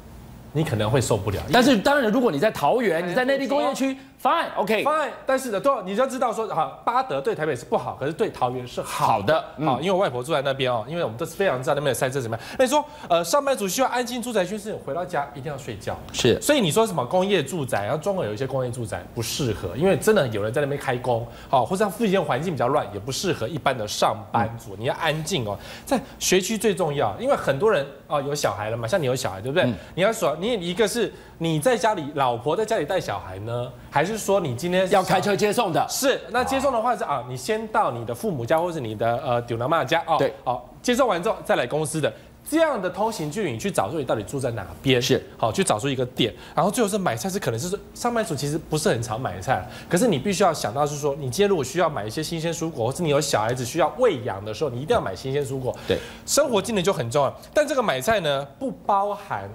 你可能会受不了，但是当然，如果你在桃园，你在内地工业区，fine，OK，fine。但是呢，都你要知道说，哈，巴德对台北是不好，可是对桃园是好的，好，因为我外婆住在那边哦，因为我们都是非常知道那边的赛车怎么样。那你说，呃，上班族需要安静住宅区是回到家一定要睡觉，是。所以你说什么工业住宅，然后中国有一些工业住宅不适合，因为真的有人在那边开工，好，或者附近环境比较乱，也不适合一般的上班族。你要安静哦，在学区最重要，因为很多人哦有小孩了嘛，像你有小孩对不对？你要说你一个是你在家里，老婆在家里带小孩呢，还是说你今天要开车接送的？是，那接送的话是啊，你先到你的父母家或是你的呃丢娘妈家哦。对，好，接送完之后再来公司的，这样的通行距离，你去找出你到底住在哪边？是，好，去找出一个点，然后最后是买菜是可能是上班族其实不是很常买菜，可是你必须要想到是说，你今天如果需要买一些新鲜蔬果，或是你有小孩子需要喂养的时候，你一定要买新鲜蔬果。对，生活技能就很重要，但这个买菜呢不包含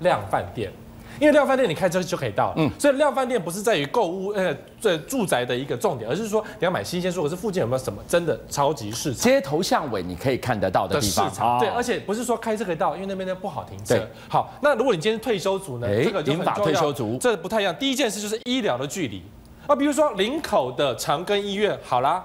量饭店。因为量饭店你开车就可以到，嗯，所以量饭店不是在于购物呃这住宅的一个重点，而是说你要买新鲜蔬果，是附近有没有什么真的超级市场、街头巷尾你可以看得到的地方。市场对，而且不是说开车可以到，因为那边呢不好停车。好，那如果你今天退休族呢，这个就很退休族，这不太一样。第一件事就是医疗的距离啊，比如说林口的长庚医院，好啦。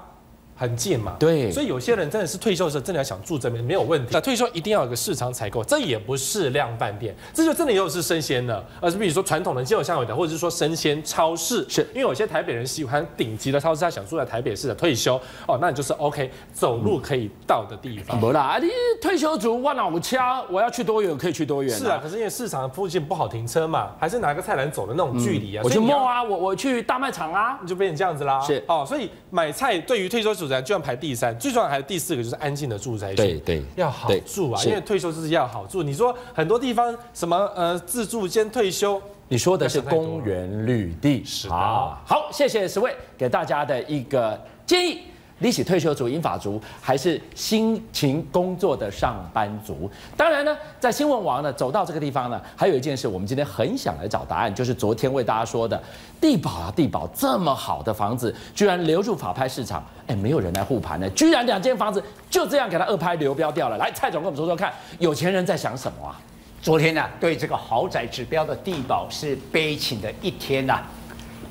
很近嘛，对。所以有些人真的是退休的时候真的要想住这边没有问题。那退休一定要有个市场采购，这也不是量饭店，这就真的又是生鲜的，而是比如说传统的街口巷尾的，或者是说生鲜超市，是。因为有些台北人喜欢顶级的超市，他想住在台北市的退休哦，那你就是 OK 走路可以到的地方。不啦，啊你退休族我脑掐，我要去多远可以去多远、是啊，可是因为市场附近不好停车嘛，还是拿个菜篮走的那种距离啊，我去摸啊，我我去大卖场啊，你就变成这样子啦。是。哦，所以买菜对于退休族来就要排第三，最重要还是第四个就是安静的住宅区。对对要好住啊，因为退休就是要好住。你说很多地方什么呃自住兼退休，你说的是公园绿地，是啊好，好，谢谢十位给大家的一个建议。你是退休族、英法族，还是辛勤工作的上班族？当然呢，在新闻网呢走到这个地方呢，还有一件事，我们今天很想来找答案，就是昨天为大家说的地保啊，地保这么好的房子，居然流入法拍市场，哎，没有人来护盘呢，居然两间房子就这样给它二拍流标掉了。来，蔡总跟我们说说看，有钱人在想什么啊？昨天呢、对这个豪宅指标的地保是悲情的一天呐、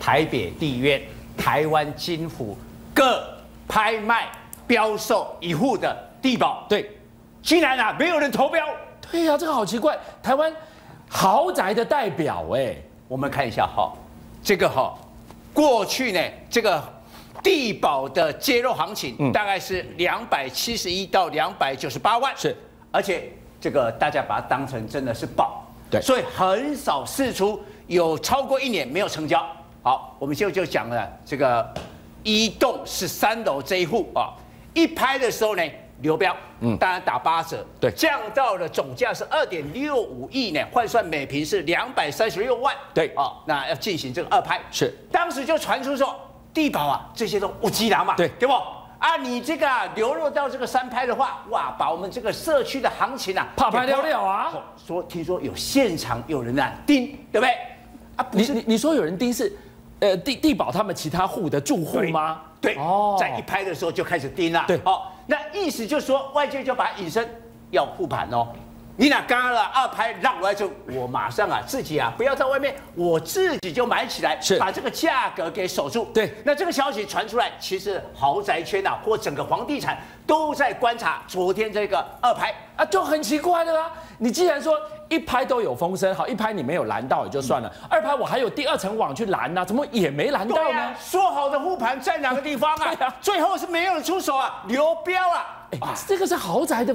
台北地院、台湾金府各拍卖标售一户的地保，对，竟然啊没有人投标。对呀、这个好奇怪，台湾豪宅的代表哎、我们看一下哈，这个哈，过去呢这个地保的揭露行情嗯。大概是两百七十一到两百九十八万，是，而且这个大家把它当成真的是宝，对。所以很少试出有超过一年没有成交。好，我们就就讲了这个一栋十三楼这一户啊，一拍的时候呢流标，嗯。嗯，当然打八折，对。降到了总价是二点六五亿呢，换算每平是两百三十六万，对。啊，那要进行这个二拍，是。当时就传出说地保啊这些都无稽郎嘛，对。对不？啊，你这个啊流入到这个三拍的话，哇，把我们这个社区的行情啊，怕拍给了了。啊！说听说有现场有人啊盯，对不对？啊，不是你你你说有人盯是，呃地地保他们其他户的住户吗？对，哦在一拍的时候就开始盯了。对好、那意思就是说外界就把隐身要护盘哦。你俩刚了二拍让我来就我马上啊自己啊不要在外面，我自己就买起来，是把这个价格给守住。对那这个消息传出来，其实豪宅圈啊或整个房地产都在观察昨天这个二拍。啊，就很奇怪的啦。你既然说一拍都有风声，好，一拍你没有拦到也就算了，二拍我还有第二层网去拦呐、怎么也没拦到呢？呀、说好的护盘在哪个地方啊？最后是没有人出手啊，流标啊。哎、这个是豪宅的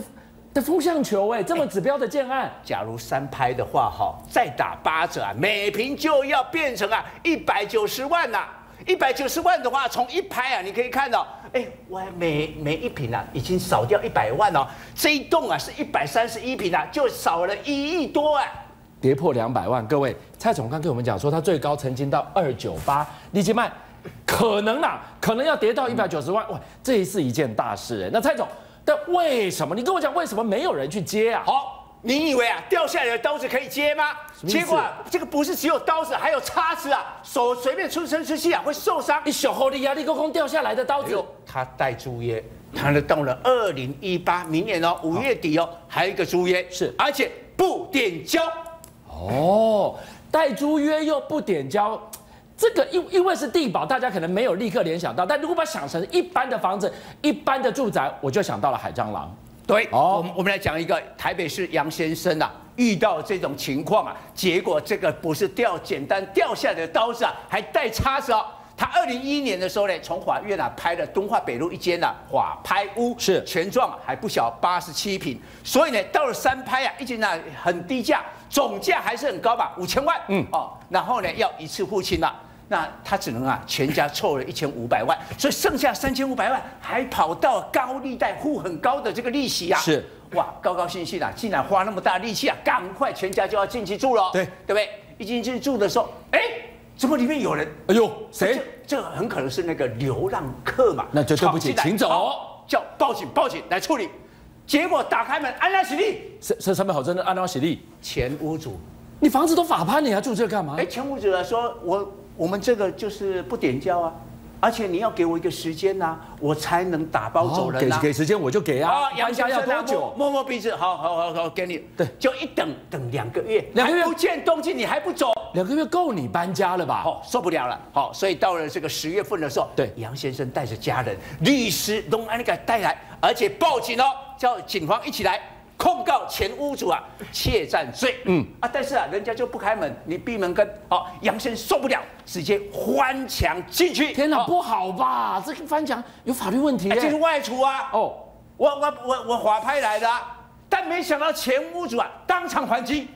的风向球哎、这么指标的建案，假如三拍的话，哈，再打八折啊，每平就要变成啊一百九十万呐、一百九十万的话，从一拍啊，你可以看到，哎，我每每一平啊，已经少掉一百万哦。这一栋啊是一百三十一平啊，就少了一亿多啊。跌破两百万。各位，蔡总刚跟我们讲说，他最高曾经到二九八，李杰曼可能啦，可能要跌到一百九十万，哇，这是一件大事哎。那蔡总，但为什么？你跟我讲为什么没有人去接啊？好，你以为啊掉下来的刀子可以接吗？结果啊，这个不是只有刀子，还有叉子啊，手随便出声出气啊会受伤。你小后的压力高空掉下来的刀子哎，，他带租约，他呢到了二零一八明年哦，五月底哦，还有一个租约是而且不点交。哦，带租约又不点交，这个因因为是地保，大家可能没有立刻联想到，但如果把它想成一般的房子、一般的住宅，我就想到了海蟑螂。对，哦我们我们来讲一个台北市杨先生啊，遇到这种情况啊，结果这个不是掉简单掉下来的刀子啊，还带叉子哦。他二零一一年的时候呢，从法院啊拍了东化北路一间啊法拍屋，是全幢还不小，八十七平。所以呢，到了三拍啊，一间啊很低价，总价还是很高吧，五千万。嗯嗯，哦，然后呢要一次付清了。那他只能啊，全家凑了一千五百万，所以剩下三千五百万还跑到高利贷付很高的这个利息啊。是哇，高高兴兴啊，竟然花那么大力气啊，赶快全家就要进去住了。对对不对？一进去住的时候，哎，怎么里面有人？哎呦，谁？这？很可能是那个流浪客嘛。那就对不起请走叫报警，报警来处理。结果打开门，安然喜利，这这上面好真的安装喜力，前屋主，你房子都法拍，你还住这干嘛？哎，前屋主啊说，我我们这个就是不点交啊。而且你要给我一个时间呐、我才能打包走人呐、给给时间我就给啊，杨搬家要先生啊多久？摸摸鼻子，好好好好，给你。对就一等等两个月，两个月还不见动静，你还不走，两个月够你搬家了吧？好、受不了了。好、所以到了这个十月份的时候，对杨先生带着家人、律师都安利给带来，而且报警哦，叫警方一起来。控告前屋主啊窃占罪，嗯啊，但是啊，人家就不开门，你闭门羹，好、杨先生受不了，直接翻墙进去。天哪，好不好吧？这个翻墙有法律问题耶。哎这是外出啊，哦，我我我我法拍来的、啊，但没想到前屋主啊当场还击，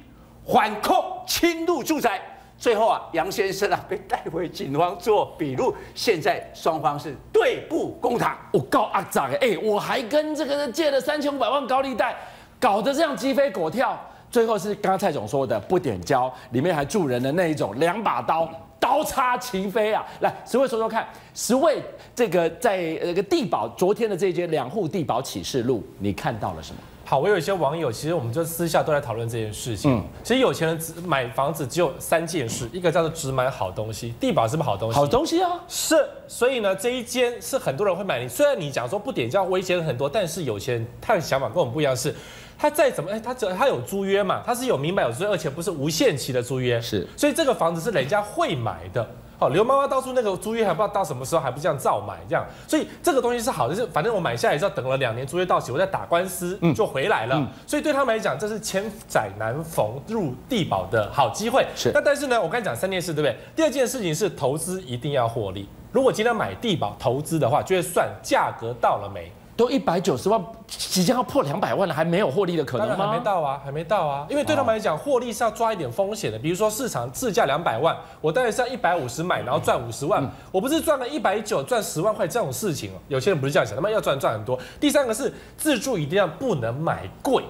反控侵入住宅，最后啊杨先生啊被带回警方做笔录，现在双方是对簿公堂。我告阿长哎，我还跟这个借了三千五百万高利贷，搞得这样鸡飞狗跳，最后是刚刚蔡总说的不点交，里面还住人的那一种两把刀。刀叉齐飞啊！来，十位说说看，十位这个在那个地保昨天的这间两户地保启示录，你看到了什么？好，我有一些网友，其实我们就私下都在讨论这件事情。嗯其实有钱人只买房子只有三件事，一个叫做只买好东西，地保是不是好东西？好东西啊！是，所以呢，这一间是很多人会买。你虽然你讲说不点交危险很多，但是有钱人他的想法跟我们不一样是。他再怎么，哎，他只他有租约嘛，他是有明白有租约，而且不是无限期的租约，是所以这个房子是人家会买的。好，刘妈妈当初那个租约还不知道到什么时候，还不这样照买这样，所以这个东西是好的，就是反正我买下来之后等了两年租约到期，我再打官司就回来了。所以对他们来讲，这是千载难逢入地保的好机会。是那但是呢，我刚才讲三件事，对不对？第二件事情是投资一定要获利。如果今天买地保投资的话，就会算价格到了没。都一百九十万，即将要破两百万了，还没有获利的可能吗？还没到啊，还没到啊，因为对他们来讲，获利是要抓一点风险的。比如说市场自价两百万，我当然是要一百五十买，然后赚五十万，我不是赚了一百九赚十万块这种事情哦。有些人不是这样想，他们要赚赚很多。第三个是自助一定要不能买贵。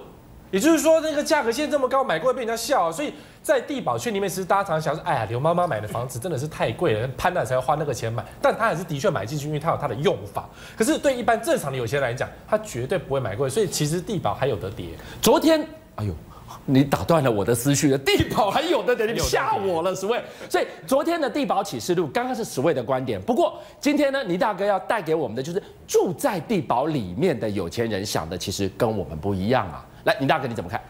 也就是说，那个价格现在这么高，买贵被人家笑、啊，所以在地保圈里面，其实大家常常想说，哎呀，刘妈妈买的房子真的是太贵了，潘娜才要花那个钱买，但她还是的确买进去，因为她有她的用法。可是对一般正常的有钱人来讲，他绝对不会买贵，所以其实地保还有得跌。昨天，哎呦，你打断了我的思绪了。地保还有的人吓我了，十位。所以昨天的地保启示录刚刚是十位的观点，不过今天呢，倪大哥要带给我们的就是住在地保里面的有钱人想的，其实跟我们不一样啊。来，你大哥你怎么看？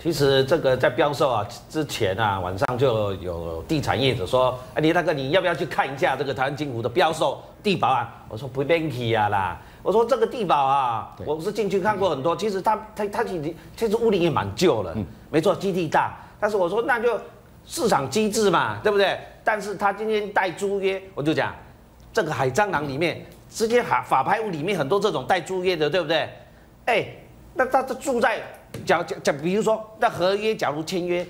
其实这个在标售啊之前啊，晚上就有地产业者说，哎，李大哥，你要不要去看一下这个台湾金湖的标售地保啊？我说不便去啊啦，我说这个地保啊，我是进去看过很多，其实它它它其实其实屋龄也蛮旧了，没错，基地大，但是我说那就市场机制嘛，对不对？但是他今天带租约，我就讲这个海蟑螂里面，之前法法拍屋里面很多这种带租约的，对不对？哎，那他他住在，假假假，比如说那合约，假如签约，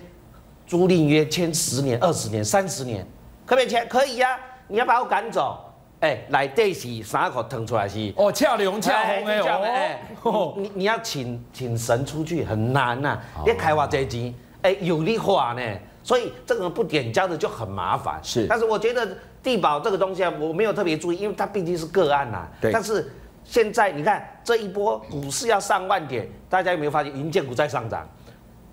租赁约签十年、二十年、三十年，可不可以签？可以呀、你要把我赶走，哎，来底是三口腾出来是。哦，俏龙俏红哎哎哦，你你你要请请神出去很难呐、你开挖这钱，哎，有力化呢，所以这个不点交的就很麻烦。是但是我觉得地保这个东西啊，我没有特别注意，因为它毕竟是个案呐、对但是现在你看这一波股市要上万点，大家有没有发现银建股在上涨？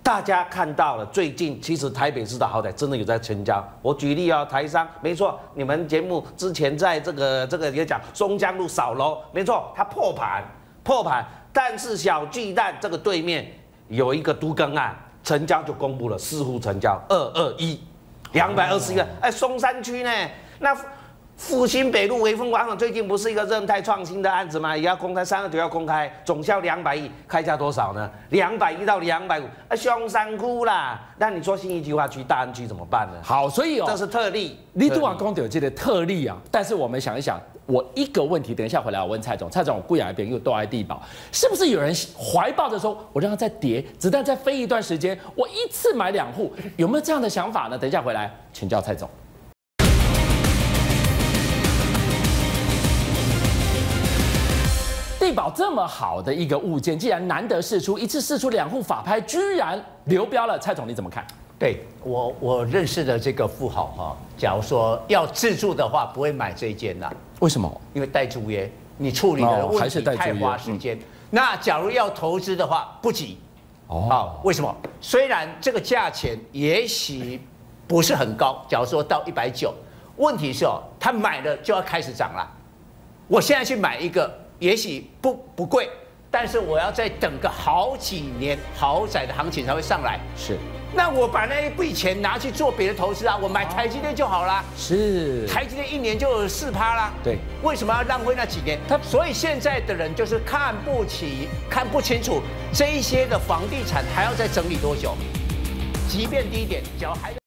大家看到了，最近其实台北市的好歹真的有在成交。我举例啊、台商没错，你们节目之前在这个这个也讲松江路扫楼，没错，它破盘破盘，但是小巨蛋这个对面有一个都更案，成交就公布了，似乎成交二二一，两百二十一个，哎，松山区呢，那。复兴北路微风广场最近不是一个润泰创新的案子吗？也要公开，三二九要公开，总销两百亿，开价多少呢？两百亿到两百五，啊，凶山窟啦。那你说新一计划区、大安区怎么办呢？好，所以哦，这是特例。你都瓦公有这个特例啊，但是我们想一想，我一个问题，等一下回来我问蔡总，蔡总我贵阳一边又多爱地保，是不是有人怀抱着说，我让它再跌，子弹再飞一段时间，我一次买两户，有没有这样的想法呢？等一下回来请教蔡总。地保这么好的一个物件，既然难得试出，一次试出两户法拍，居然流标了，蔡总你怎么看？对我我认识的这个富豪哈，假如说要自住的话，不会买这一间呐，为什么？因为带租约，你处理的哦还问题太是带租约花时间。那假如要投资的话，不急。哦，为什么？虽然这个价钱也许不是很高，假如说到一百九，问题是哦，他买了就要开始涨了。我现在去买一个，也许不不贵，但是我要再等个好几年，豪宅的行情才会上来。是那我把那一笔钱拿去做别的投资啊，我买台积电就好啦。是，台积电一年就有四趴啦。对，为什么要浪费那几年？他所以现在的人就是看不起、看不清楚这一些的房地产还要再整理多久，即便低点，只要还在。